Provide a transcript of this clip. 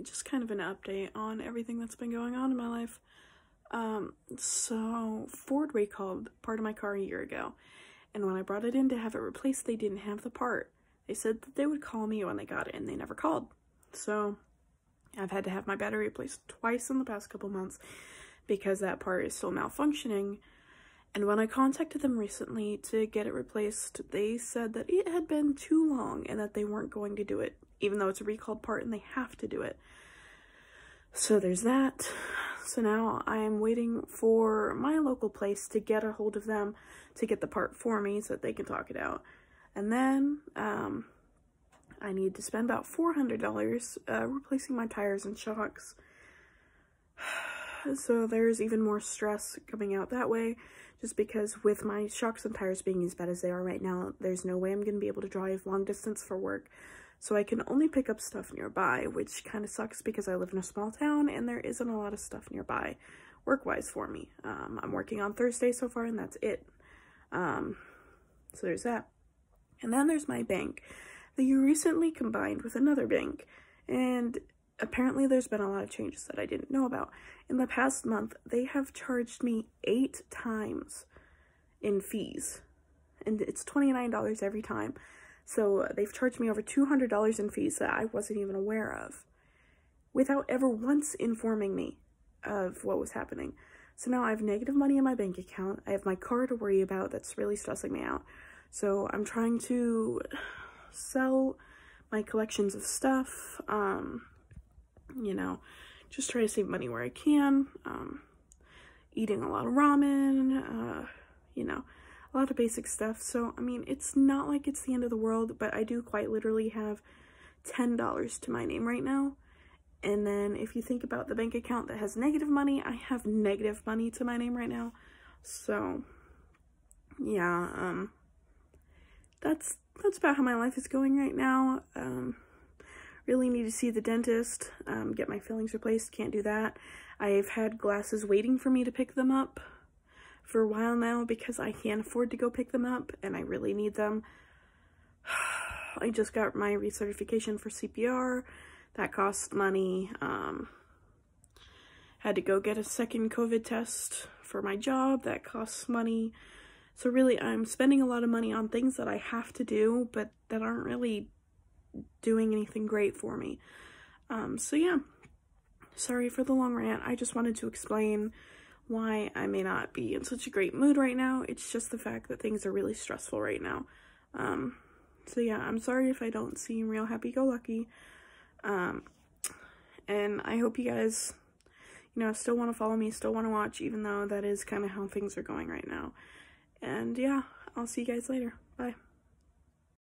Just kind of an update on everything that's been going on in my life. Um, so Ford recalled part of my car a year ago, and when I brought it in to have it replaced, they didn't have the part. They said that they would call me when they got it, and they never called. So I've had to have my battery replaced twice in the past couple months because that part is still malfunctioning. And when I contacted them recently to get it replaced, they said that it had been too long and that they weren't going to do it, even though it's a recalled part and they have to do it. So there's that. So now I am waiting for my local place to get a hold of them to get the part for me so that they can talk it out. And then um, I need to spend about $400 uh, replacing my tires and shocks. So there's even more stress coming out that way just because with my shocks and tires being as bad as they are right now, there's no way I'm going to be able to drive long distance for work. So I can only pick up stuff nearby, which kind of sucks because I live in a small town and there isn't a lot of stuff nearby work-wise for me. Um, I'm working on Thursday so far and that's it. Um, so there's that. And then there's my bank that you recently combined with another bank. And apparently there's been a lot of changes that I didn't know about. In the past month, they have charged me eight times in fees. And it's $29 every time. So they've charged me over $200 in fees that I wasn't even aware of without ever once informing me of what was happening. So now I have negative money in my bank account. I have my car to worry about that's really stressing me out. So I'm trying to sell my collections of stuff. Um, you know, just try to save money where I can. Um, eating a lot of ramen, uh, you know, a lot of basic stuff. So, I mean, it's not like it's the end of the world, but I do quite literally have $10 to my name right now. And then if you think about the bank account that has negative money, I have negative money to my name right now. So, yeah, um, that's, that's about how my life is going right now. Um, really need to see the dentist, um, get my fillings replaced, can't do that. I've had glasses waiting for me to pick them up for a while now because I can't afford to go pick them up and I really need them. I just got my recertification for CPR. That cost money. Um, had to go get a second COVID test for my job. That costs money. So really, I'm spending a lot of money on things that I have to do, but that aren't really doing anything great for me. Um, so yeah, sorry for the long rant. I just wanted to explain why I may not be in such a great mood right now. It's just the fact that things are really stressful right now. Um, so yeah, I'm sorry if I don't seem real happy-go-lucky. Um, and I hope you guys, you know, still want to follow me, still want to watch, even though that is kind of how things are going right now. And yeah, I'll see you guys later. Bye.